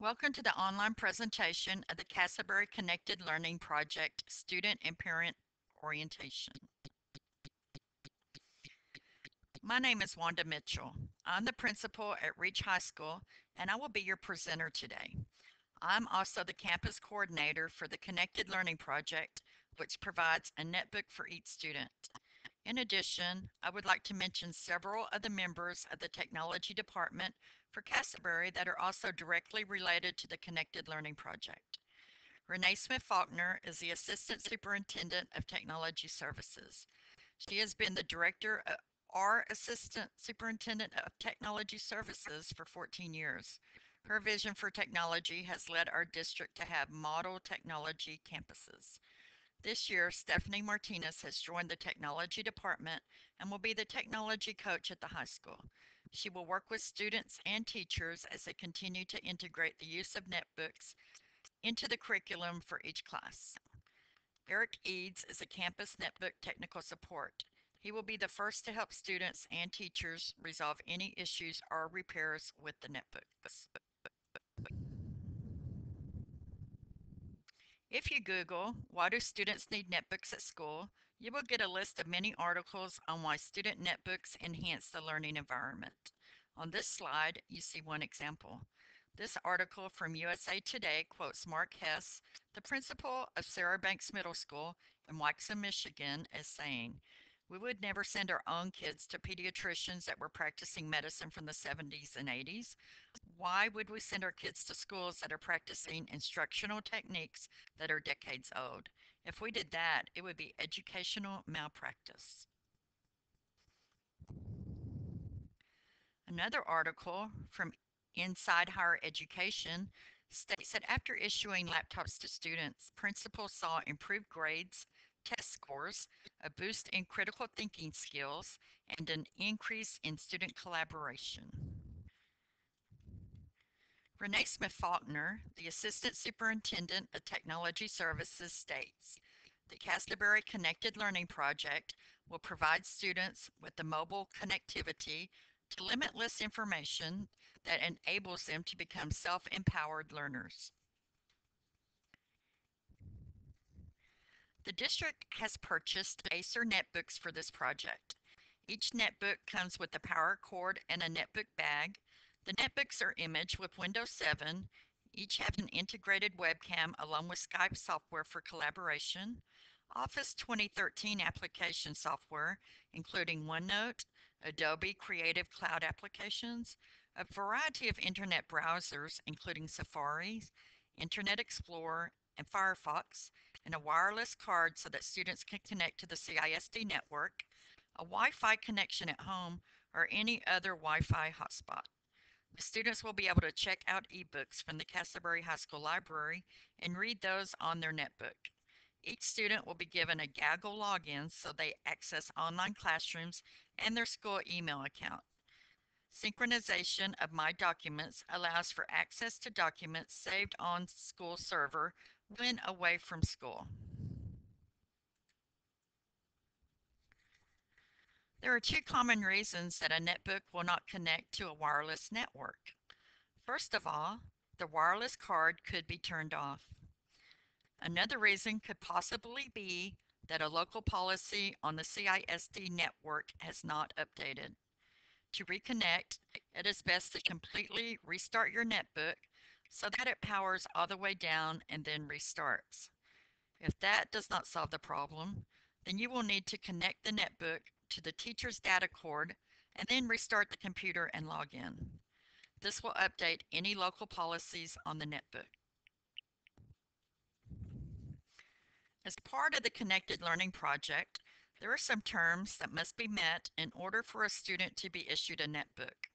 Welcome to the online presentation of the Castleberry Connected Learning Project Student and Parent Orientation. My name is Wanda Mitchell. I'm the principal at Reach High School and I will be your presenter today. I'm also the campus coordinator for the Connected Learning Project, which provides a netbook for each student. In addition, I would like to mention several of the members of the technology department for Castleberry that are also directly related to the Connected Learning Project. Renee Smith Faulkner is the Assistant Superintendent of Technology Services. She has been the Director of our Assistant Superintendent of Technology Services for 14 years. Her vision for technology has led our district to have model technology campuses. This year, Stephanie Martinez has joined the technology department and will be the technology coach at the high school. She will work with students and teachers as they continue to integrate the use of netbooks into the curriculum for each class. Eric Eads is a campus netbook technical support. He will be the first to help students and teachers resolve any issues or repairs with the netbooks. If you Google, why do students need netbooks at school, you will get a list of many articles on why student netbooks enhance the learning environment. On this slide, you see one example. This article from USA Today quotes Mark Hess, the principal of Sarah Banks Middle School in Wixom, Michigan, as saying, we would never send our own kids to pediatricians that were practicing medicine from the 70s and 80s. Why would we send our kids to schools that are practicing instructional techniques that are decades old? If we did that, it would be educational malpractice. Another article from Inside Higher Education states that after issuing laptops to students, principals saw improved grades, test scores, a boost in critical thinking skills, and an increase in student collaboration. Renee Smith Faulkner, the Assistant Superintendent of Technology Services, states the Castleberry Connected Learning Project will provide students with the mobile connectivity to limitless information that enables them to become self-empowered learners. The district has purchased Acer netbooks for this project. Each netbook comes with a power cord and a netbook bag. The netbooks are imaged with Windows 7. Each have an integrated webcam along with Skype software for collaboration, Office 2013 application software, including OneNote, Adobe Creative Cloud applications, a variety of internet browsers, including Safari, Internet Explorer, and Firefox, and a wireless card so that students can connect to the CISD network, a Wi-Fi connection at home, or any other Wi-Fi hotspot. Students will be able to check out ebooks from the Castleberry High School Library and read those on their netbook. Each student will be given a Gaggle login so they access online classrooms and their school email account. Synchronization of My Documents allows for access to documents saved on school server when away from school. There are two common reasons that a netbook will not connect to a wireless network. First of all, the wireless card could be turned off. Another reason could possibly be that a local policy on the CISD network has not updated. To reconnect, it is best to completely restart your netbook so that it powers all the way down and then restarts. If that does not solve the problem, then you will need to connect the netbook to the teacher's data cord and then restart the computer and log in. This will update any local policies on the netbook. As part of the Connected Learning Project, there are some terms that must be met in order for a student to be issued a netbook.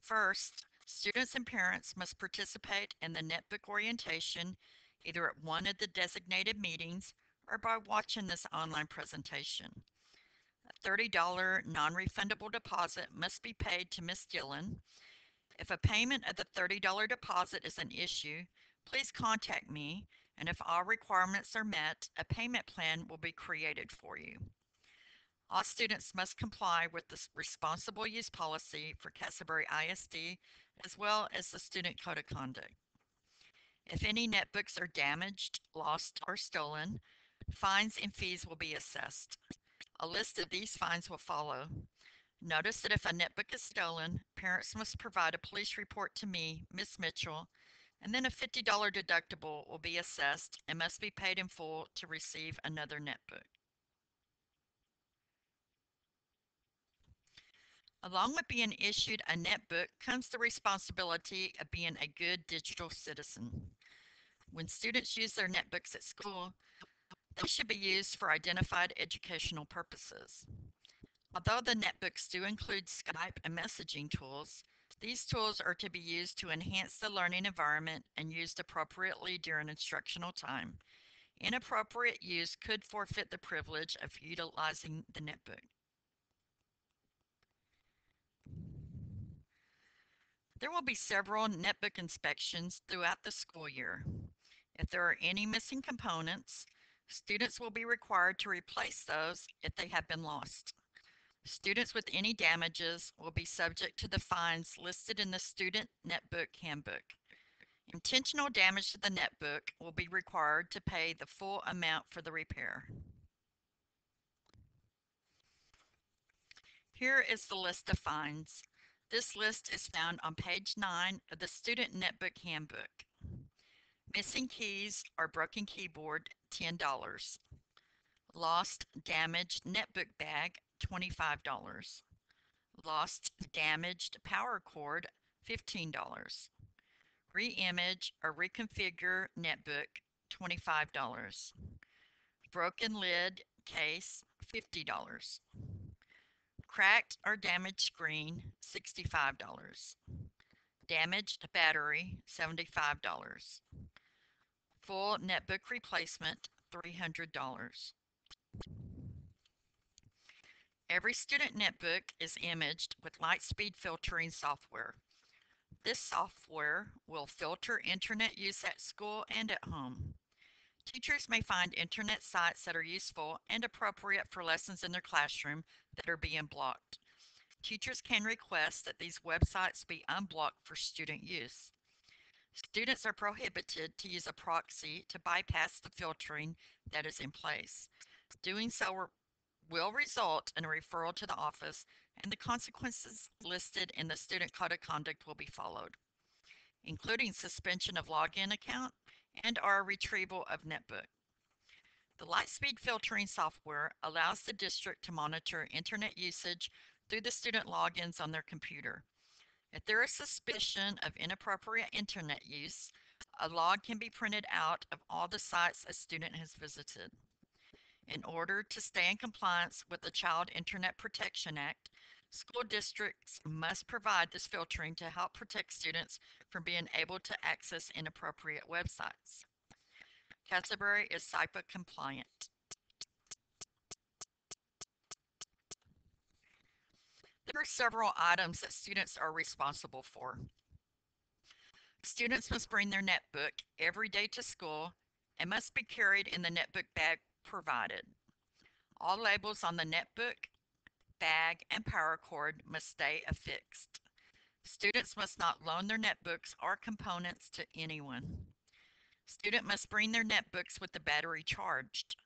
First, Students and parents must participate in the netbook orientation either at one of the designated meetings or by watching this online presentation. A $30 non-refundable deposit must be paid to Ms. Dillon. If a payment of the $30 deposit is an issue, please contact me and if all requirements are met, a payment plan will be created for you. All students must comply with the responsible use policy for Castleberry ISD as well as the student code of conduct. If any netbooks are damaged, lost, or stolen, fines and fees will be assessed. A list of these fines will follow. Notice that if a netbook is stolen, parents must provide a police report to me, Ms. Mitchell, and then a $50 deductible will be assessed and must be paid in full to receive another netbook. Along with being issued a netbook comes the responsibility of being a good digital citizen. When students use their netbooks at school, they should be used for identified educational purposes. Although the netbooks do include Skype and messaging tools, these tools are to be used to enhance the learning environment and used appropriately during instructional time. Inappropriate use could forfeit the privilege of utilizing the netbook. There will be several netbook inspections throughout the school year. If there are any missing components, students will be required to replace those if they have been lost. Students with any damages will be subject to the fines listed in the Student Netbook Handbook. Intentional damage to the netbook will be required to pay the full amount for the repair. Here is the list of fines. This list is found on page 9 of the Student Netbook Handbook. Missing keys or broken keyboard, $10. Lost, damaged netbook bag, $25. Lost, damaged power cord, $15. Reimage or reconfigure netbook, $25. Broken lid case, $50. Cracked or damaged screen, $65. Damaged battery, $75. Full netbook replacement, $300. Every student netbook is imaged with Lightspeed filtering software. This software will filter internet use at school and at home. Teachers may find internet sites that are useful and appropriate for lessons in their classroom that are being blocked. Teachers can request that these websites be unblocked for student use. Students are prohibited to use a proxy to bypass the filtering that is in place. Doing so will result in a referral to the office and the consequences listed in the student code of conduct will be followed, including suspension of login account and or retrieval of netbook. The Lightspeed filtering software allows the district to monitor internet usage through the student logins on their computer. If there is suspicion of inappropriate internet use, a log can be printed out of all the sites a student has visited. In order to stay in compliance with the Child Internet Protection Act, school districts must provide this filtering to help protect students from being able to access inappropriate websites. Castleberry is CIPA compliant. Are several items that students are responsible for. Students must bring their netbook every day to school and must be carried in the netbook bag provided. All labels on the netbook, bag, and power cord must stay affixed. Students must not loan their netbooks or components to anyone. Student must bring their netbooks with the battery charged.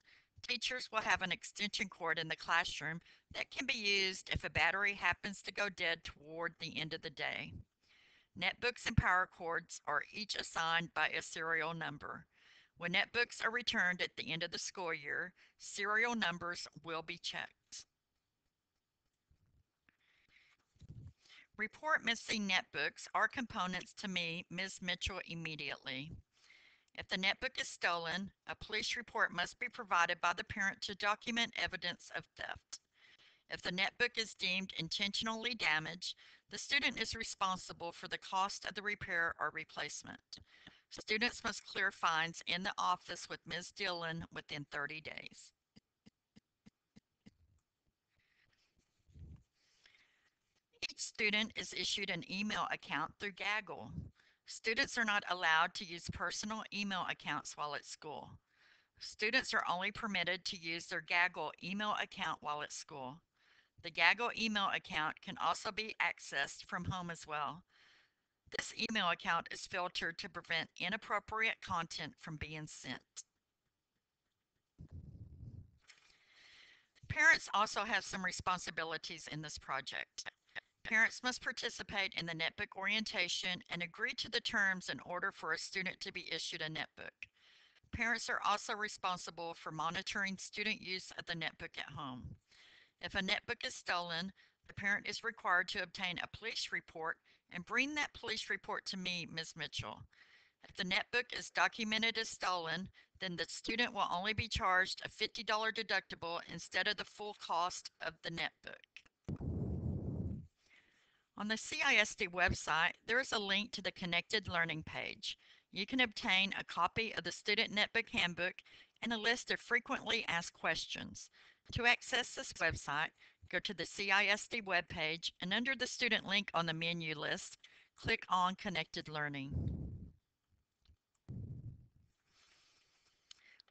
Teachers will have an extension cord in the classroom that can be used if a battery happens to go dead toward the end of the day. Netbooks and power cords are each assigned by a serial number. When netbooks are returned at the end of the school year, serial numbers will be checked. Report missing netbooks or components to me, Ms. Mitchell, immediately. If the netbook is stolen, a police report must be provided by the parent to document evidence of theft. If the netbook is deemed intentionally damaged, the student is responsible for the cost of the repair or replacement. Students must clear fines in the office with Ms. Dillon within 30 days. Each student is issued an email account through Gaggle. Students are not allowed to use personal email accounts while at school. Students are only permitted to use their Gaggle email account while at school. The Gaggle email account can also be accessed from home as well. This email account is filtered to prevent inappropriate content from being sent. Parents also have some responsibilities in this project. Parents must participate in the netbook orientation and agree to the terms in order for a student to be issued a netbook. Parents are also responsible for monitoring student use of the netbook at home. If a netbook is stolen, the parent is required to obtain a police report and bring that police report to me, Ms. Mitchell. If the netbook is documented as stolen, then the student will only be charged a $50 deductible instead of the full cost of the netbook. On the CISD website, there is a link to the Connected Learning page. You can obtain a copy of the Student Netbook Handbook and a list of frequently asked questions. To access this website, go to the CISD webpage and under the student link on the menu list, click on Connected Learning.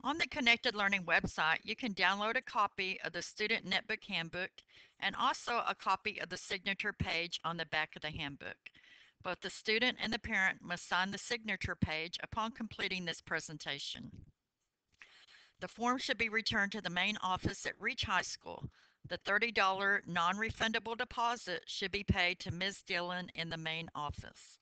On the Connected Learning website, you can download a copy of the Student Netbook Handbook and also a copy of the signature page on the back of the handbook. Both the student and the parent must sign the signature page upon completing this presentation. The form should be returned to the main office at Reach High School. The $30 non-refundable deposit should be paid to Ms. Dillon in the main office.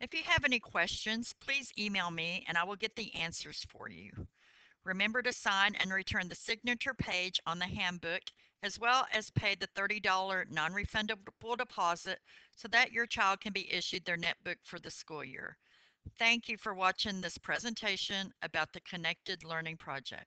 If you have any questions, please email me and I will get the answers for you. Remember to sign and return the signature page on the handbook as well as pay the $30 non-refundable deposit so that your child can be issued their netbook for the school year. Thank you for watching this presentation about the Connected Learning Project.